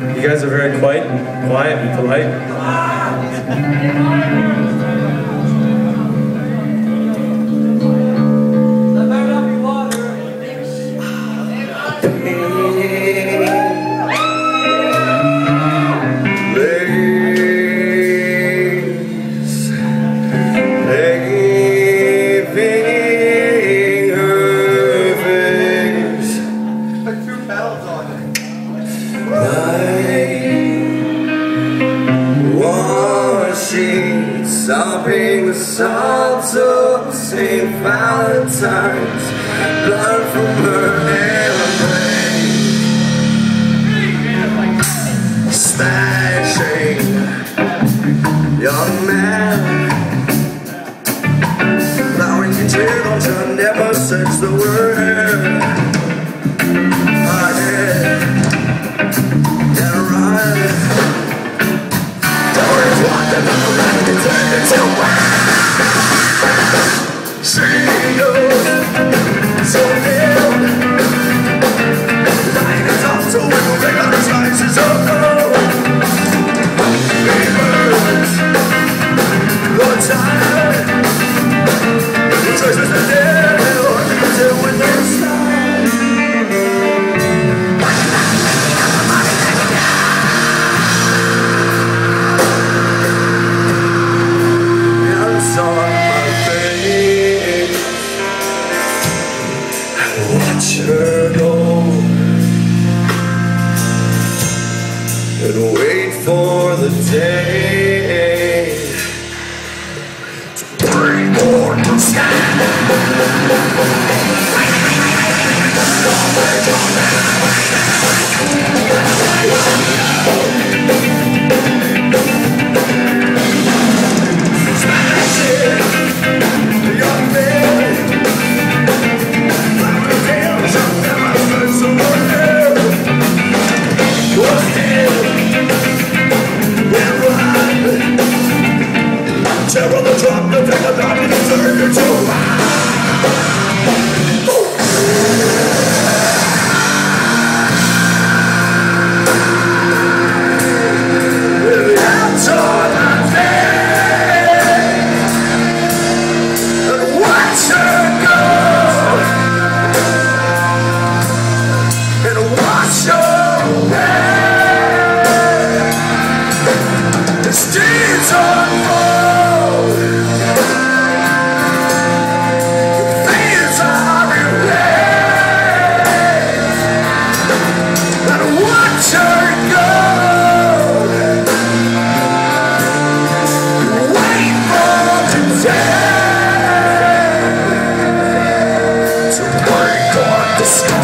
You guys are very quiet, quiet and polite. Sopping the salt of St. Valentine's. Blood from her airplane Smashing. Young man. Flowering your tear, don't never search the word I did Get right Don't want to know Turn and wait for the day to bring more to stand. Star.